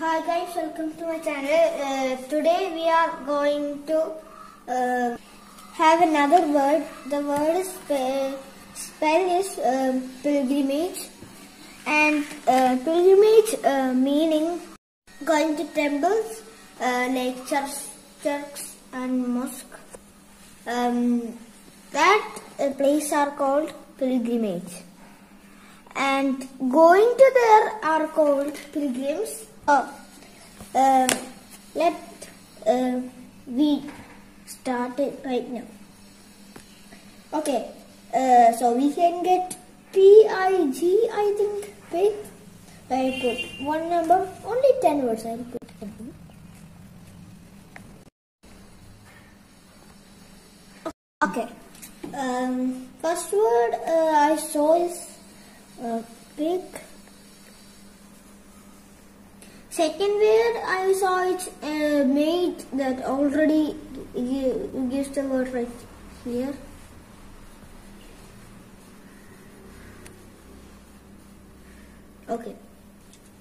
Hi guys, welcome to my channel. Uh, today we are going to uh, have another word. The word is spell, spell is um pilgrimage, and uh, pilgrimage uh, meaning going to temples uh, like church, churches and mosque. Um, that uh, place are called pilgrimage and going to there are called pilgrims. Oh, uh, let uh, we start it right now. Okay, uh, so we can get P I G. I think pig. I put one number, only ten words. I put. Okay. Um, first word uh, I saw is uh, pig. Second word I saw it uh, made that already gi- gives the word right here. Okay.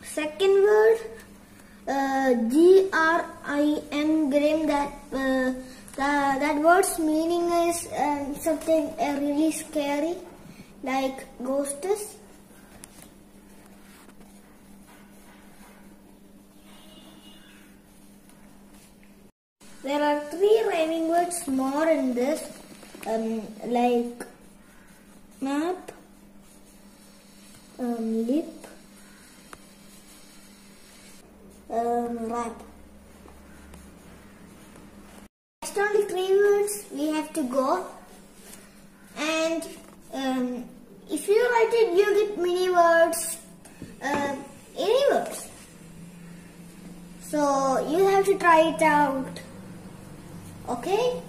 Second word uh, G R I M grim that uh, that that word's meaning is um, something uh, really scary like ghosts. There are three rhyming words more in this, um, like map, um, lip, um, rap. Next only three words we have to go, and um, if you write it, you get many words, uh, any words. So you have to try it out. Okay?